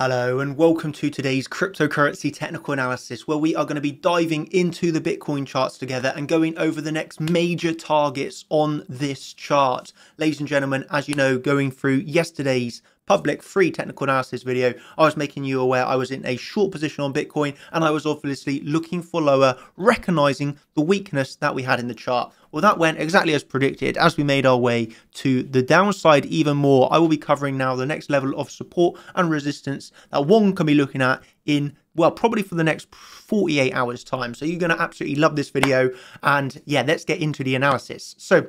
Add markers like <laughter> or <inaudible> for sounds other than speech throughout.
Hello and welcome to today's cryptocurrency technical analysis where we are going to be diving into the Bitcoin charts together and going over the next major targets on this chart. Ladies and gentlemen, as you know, going through yesterday's public free technical analysis video, I was making you aware I was in a short position on Bitcoin and I was obviously looking for lower, recognizing the weakness that we had in the chart. Well, that went exactly as predicted as we made our way to the downside even more. I will be covering now the next level of support and resistance that one can be looking at in well, probably for the next 48 hours time. So you're going to absolutely love this video. And yeah, let's get into the analysis. So,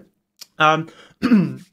um, <clears throat>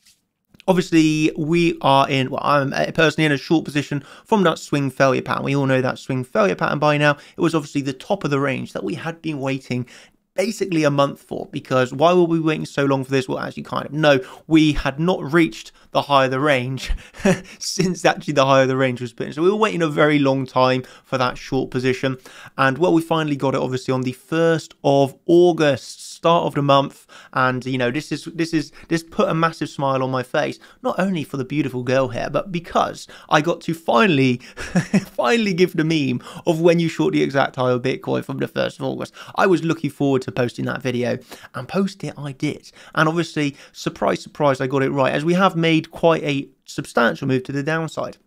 obviously we are in well i'm uh, personally in a short position from that swing failure pattern we all know that swing failure pattern by now it was obviously the top of the range that we had been waiting basically a month for because why were we waiting so long for this? Well, as you kind of know, we had not reached the higher the range <laughs> since actually the higher the range was put in. So we were waiting a very long time for that short position. And well, we finally got it obviously on the 1st of August start of the month and you know this is this is this put a massive smile on my face not only for the beautiful girl here but because i got to finally <laughs> finally give the meme of when you short the exact high of bitcoin from the 1st of august. I was looking forward to posting that video and post it i did. And obviously surprise surprise i got it right as we have made quite a substantial move to the downside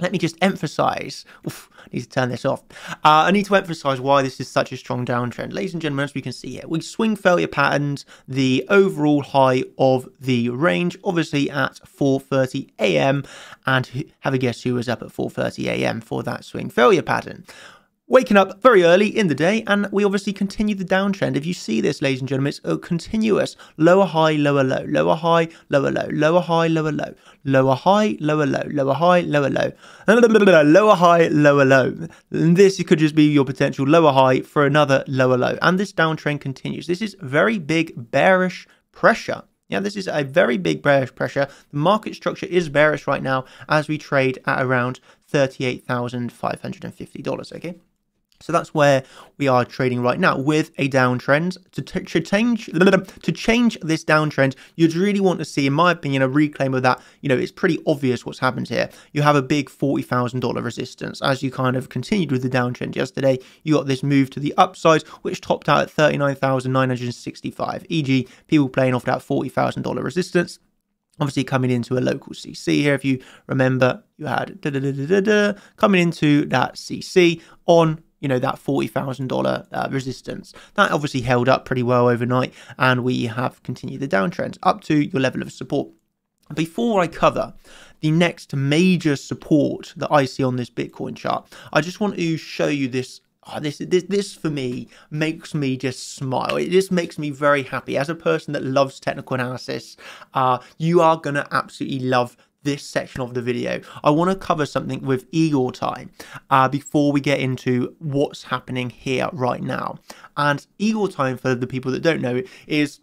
let me just emphasize, oof, I need to turn this off. Uh, I need to emphasize why this is such a strong downtrend. Ladies and gentlemen, as we can see here, we swing failure patterns the overall high of the range, obviously at 4.30 a.m. And have a guess who was up at 4.30 a.m. for that swing failure pattern. Waking up very early in the day, and we obviously continue the downtrend. If you see this, ladies and gentlemen, it's a continuous lower high, lower low, lower high, lower low, lower high, lower low, lower high, lower low, lower high, lower low, <laughs> lower high, lower low. This could just be your potential lower high for another lower low. And this downtrend continues. This is very big bearish pressure. Yeah, this is a very big bearish pressure. The market structure is bearish right now as we trade at around $38,550. Okay. So that's where we are trading right now with a downtrend. To, to change to change this downtrend, you'd really want to see, in my opinion, a reclaim of that. You know, it's pretty obvious what's happened here. You have a big forty thousand dollar resistance as you kind of continued with the downtrend yesterday. You got this move to the upside, which topped out at thirty nine thousand nine hundred sixty five. E.g., people playing off that forty thousand dollar resistance obviously coming into a local CC here. If you remember, you had da, da, da, coming into that CC on you know, that $40,000 uh, resistance. That obviously held up pretty well overnight, and we have continued the downtrend up to your level of support. Before I cover the next major support that I see on this Bitcoin chart, I just want to show you this Oh, this this this for me makes me just smile. It just makes me very happy as a person that loves technical analysis. Uh, you are gonna absolutely love this section of the video, I want to cover something with Eagle Time uh, before we get into what's happening here right now. And Eagle Time, for the people that don't know, is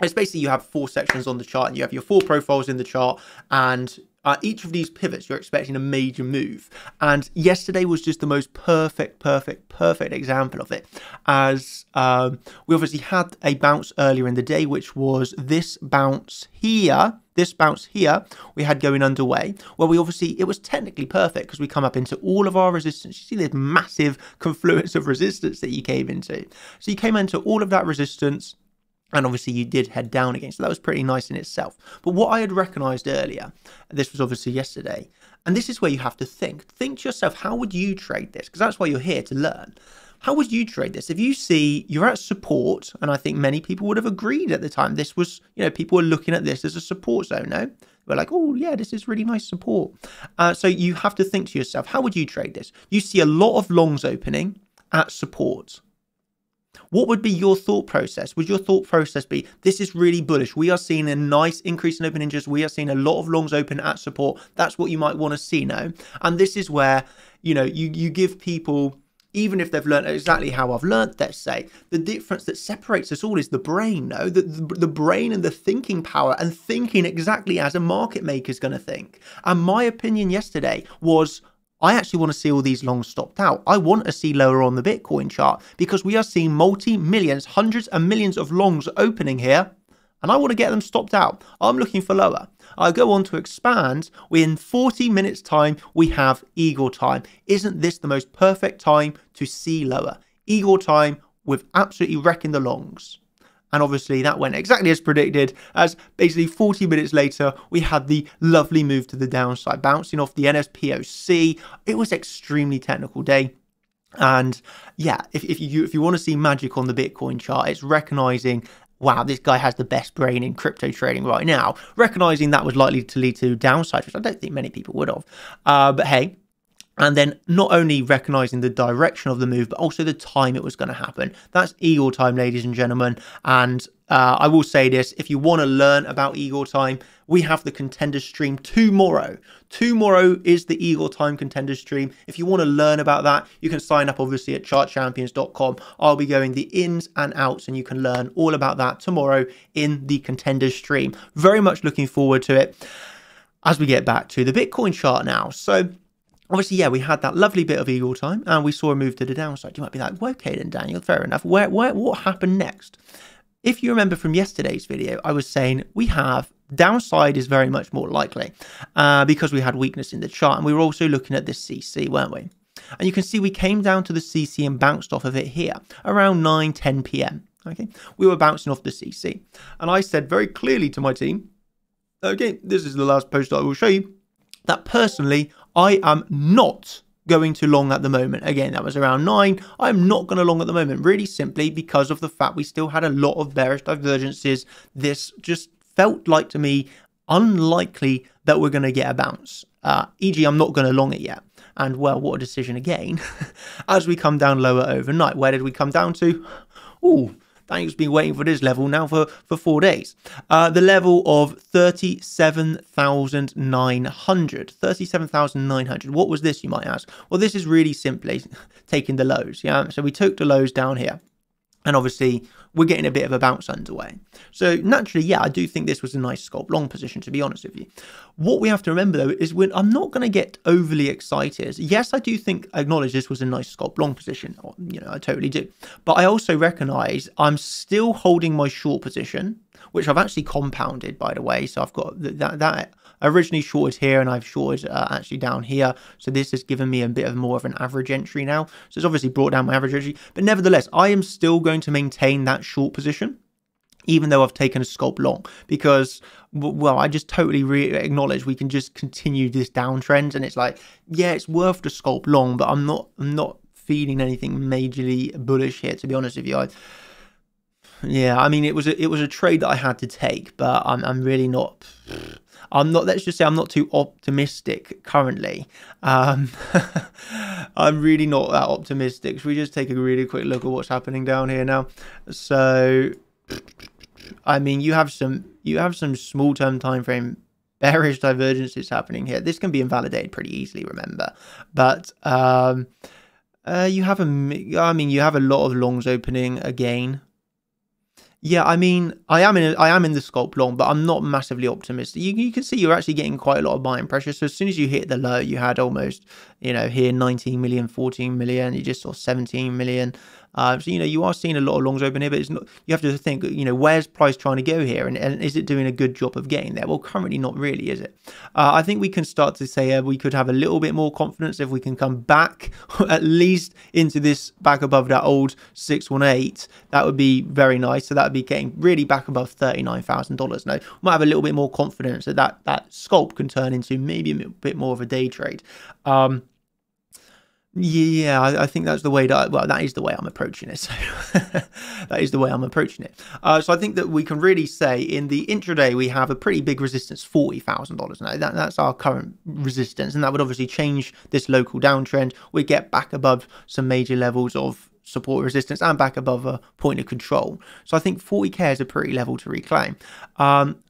it's basically you have four sections on the chart and you have your four profiles in the chart and uh, each of these pivots, you're expecting a major move. And yesterday was just the most perfect, perfect, perfect example of it. As um, we obviously had a bounce earlier in the day, which was this bounce here. This bounce here we had going underway, where we obviously, it was technically perfect because we come up into all of our resistance. You see this massive <laughs> confluence of resistance that you came into. So you came into all of that resistance, and obviously you did head down again. So that was pretty nice in itself. But what I had recognized earlier, this was obviously yesterday, and this is where you have to think. Think to yourself, how would you trade this? Because that's why you're here to learn. How would you trade this? If you see you're at support, and I think many people would have agreed at the time, this was, you know, people were looking at this as a support zone, no? We're like, oh, yeah, this is really nice support. Uh, so you have to think to yourself, how would you trade this? You see a lot of longs opening at support what would be your thought process? Would your thought process be, this is really bullish. We are seeing a nice increase in open interest. We are seeing a lot of longs open at support. That's what you might want to see now. And this is where, you know, you, you give people even if they've learned exactly how I've learned, let's say, the difference that separates us all is the brain, no? The, the, the, brain and the thinking power and thinking exactly as a market maker is going to think. And my opinion yesterday was I actually want to see all these longs stopped out. I want to see lower on the Bitcoin chart because we are seeing multi millions, hundreds and millions of longs opening here and I want to get them stopped out. I'm looking for lower. I go on to expand. In 40 minutes time, we have eagle time. Isn't this the most perfect time to see lower? Eagle time with absolutely wrecking the longs. And obviously that went exactly as predicted, as basically 40 minutes later, we had the lovely move to the downside, bouncing off the NSPOC. It was extremely technical day. And yeah, if, if you if you want to see magic on the Bitcoin chart, it's recognizing wow, this guy has the best brain in crypto trading right now, recognizing that was likely to lead to downsides, which I don't think many people would have. Uh, but hey, and then not only recognizing the direction of the move, but also the time it was going to happen. That's Eagle time, ladies and gentlemen. And uh, I will say this if you want to learn about Eagle time, we have the contender stream tomorrow. Tomorrow is the Eagle time contender stream. If you want to learn about that, you can sign up obviously at chartchampions.com. I'll be going the ins and outs, and you can learn all about that tomorrow in the contender stream. Very much looking forward to it as we get back to the Bitcoin chart now. So, obviously, yeah, we had that lovely bit of eagle time and we saw a move to the downside. You might be like, well, okay then, Daniel, fair enough. Where, where, what happened next? If you remember from yesterday's video, I was saying we have downside is very much more likely uh, because we had weakness in the chart and we were also looking at this CC, weren't we? And you can see we came down to the CC and bounced off of it here around 9, 10 p.m. Okay, we were bouncing off the CC. And I said very clearly to my team, okay, this is the last post I will show you, that personally I am not going to long at the moment. Again, that was around nine. I'm not going to long at the moment, really simply because of the fact we still had a lot of bearish divergences. This just felt like to me unlikely that we're going to get a bounce. Uh, e.g., I'm not going to long it yet. And well, what a decision again. <laughs> As we come down lower overnight, where did we come down to? Ooh, Daniel's been waiting for this level now for, for four days. Uh, the level of 37,900. 37,900. What was this, you might ask? Well, this is really simply <laughs> taking the lows. Yeah. So we took the lows down here. And obviously, we're getting a bit of a bounce underway. So naturally, yeah, I do think this was a nice scalp long position, to be honest with you. What we have to remember, though, is when I'm not going to get overly excited. Yes, I do think, acknowledge this was a nice scalp long position. You know, I totally do. But I also recognize I'm still holding my short position, which I've actually compounded, by the way. So I've got that, that I originally shorted here and I've shorted uh, actually down here. So this has given me a bit of more of an average entry now. So it's obviously brought down my average entry. But nevertheless, I am still going to maintain that short position even though I've taken a scalp long because well I just totally acknowledge we can just continue this downtrend and it's like yeah it's worth the scalp long but I'm not I'm not feeling anything majorly bullish here to be honest with you I yeah I mean it was a, it was a trade that I had to take but I'm I'm really not I'm not. Let's just say I'm not too optimistic currently. Um, <laughs> I'm really not that optimistic. Should we just take a really quick look at what's happening down here now? So, I mean, you have some you have some small term time frame bearish divergences happening here. This can be invalidated pretty easily. Remember, but. Um, uh, you have a, I mean, you have a lot of longs opening again. Yeah, I mean, I am in a, I am in the scalp long, but I'm not massively optimistic. You, you can see you're actually getting quite a lot of buying pressure. So as soon as you hit the low, you had almost, you know, here 19 million, 14 million, you just saw 17 million. Uh, so, you know, you are seeing a lot of longs open here, but it's not, you have to think, you know, where's price trying to go here? And, and is it doing a good job of getting there? Well, currently not really, is it? Uh, I think we can start to say uh, we could have a little bit more confidence if we can come back <laughs> at least into this back above that old 618. That would be very nice. So that would be getting really back above $39,000. Now, we might have a little bit more confidence that that, that scalp can turn into maybe a bit more of a day trade. Um, yeah, I, I, think that's the way that, well, that is the way I'm approaching it. <laughs> That is the way I'm approaching it. Uh, so I think that we can really say in the intraday, we have a pretty big resistance, $40,000. Now that, that's our current resistance. And that would obviously change this local downtrend. We get back above some major levels of support resistance and back above a point of control. So I think 40k is a pretty level to reclaim. Um,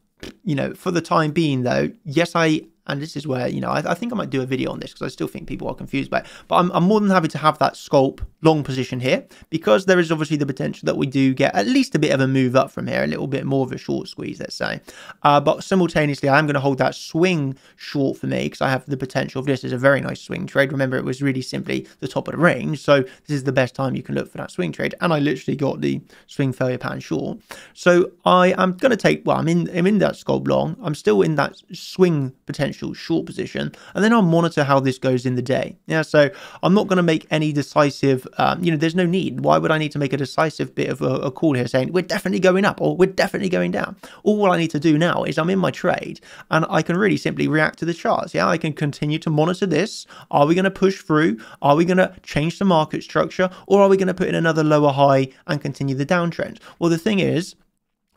you know, for the time being, though, yes, I and this is where, you know, I, I think I might do a video on this because I still think people are confused by it. But I'm, I'm more than happy to have that scalp long position here because there is obviously the potential that we do get at least a bit of a move up from here, a little bit more of a short squeeze, let's say. Uh, but simultaneously, I'm going to hold that swing short for me because I have the potential of this is a very nice swing trade. Remember, it was really simply the top of the range. So this is the best time you can look for that swing trade. And I literally got the swing failure pattern short. So I am going to take, well, I'm in, I'm in that scalp long. I'm still in that swing potential short position. And then I'll monitor how this goes in the day. Yeah. So I'm not going to make any decisive, um, you know, there's no need. Why would I need to make a decisive bit of a, a call here saying we're definitely going up or we're definitely going down? All I need to do now is I'm in my trade and I can really simply react to the charts. Yeah. I can continue to monitor this. Are we going to push through? Are we going to change the market structure or are we going to put in another lower high and continue the downtrend? Well, the thing is,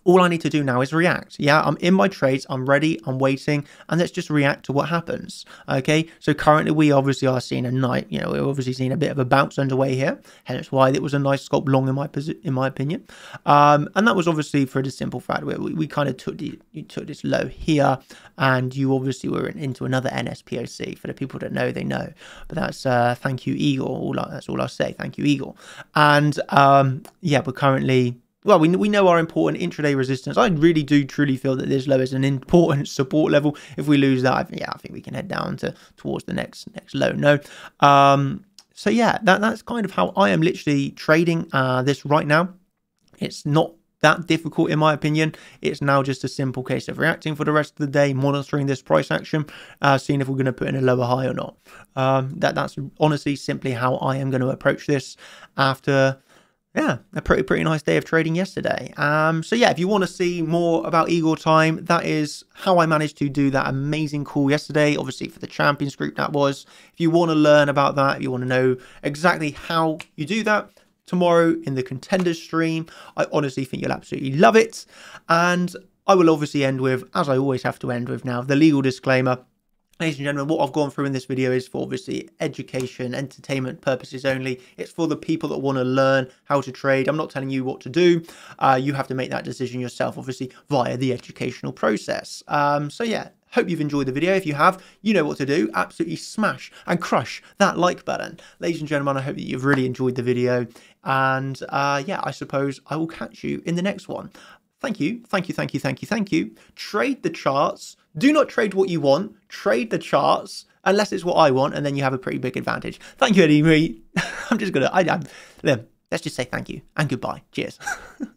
all I need to do now is react. Yeah, I'm in my trades, I'm ready, I'm waiting, and let's just react to what happens. Okay, so currently we obviously are seeing a night, you know, we're obviously seeing a bit of a bounce underway here, hence why it was a nice scalp long in my in my opinion. Um, and that was obviously for the simple fact where we, we kind of took the you took this low here, and you obviously were into another NSPOC. For the people that know, they know. But that's uh, thank you, Eagle. All that's all I'll say. Thank you, Eagle. And um, yeah, we're currently well, we, we know our important intraday resistance. I really do truly feel that this low is an important support level. If we lose that, I think, yeah, I think we can head down to towards the next next low. No. Um, so yeah, that that's kind of how I am literally trading uh, this right now. It's not that difficult in my opinion. It's now just a simple case of reacting for the rest of the day, monitoring this price action, uh, seeing if we're going to put in a lower high or not. Um, that that's honestly simply how I am going to approach this after yeah, a pretty pretty nice day of trading yesterday. Um, so yeah, if you want to see more about Eagle Time, that is how I managed to do that amazing call yesterday. Obviously for the Champions group that was. If you want to learn about that, if you want to know exactly how you do that, tomorrow in the Contenders stream, I honestly think you'll absolutely love it. And I will obviously end with, as I always have to end with now, the legal disclaimer. Ladies and gentlemen, what I've gone through in this video is for obviously education, entertainment purposes only. It's for the people that want to learn how to trade. I'm not telling you what to do. Uh, you have to make that decision yourself, obviously, via the educational process. Um, so yeah, hope you've enjoyed the video. If you have, you know what to do. Absolutely smash and crush that like button. Ladies and gentlemen, I hope that you've really enjoyed the video. And uh, yeah, I suppose I will catch you in the next one. Thank you, thank you, thank you, thank you, thank you. Trade the charts. Do not trade what you want. Trade the charts unless it's what I want, and then you have a pretty big advantage. Thank you, anyway. <laughs> I'm just gonna. I, I'm. Let's just say thank you and goodbye. Cheers. <laughs>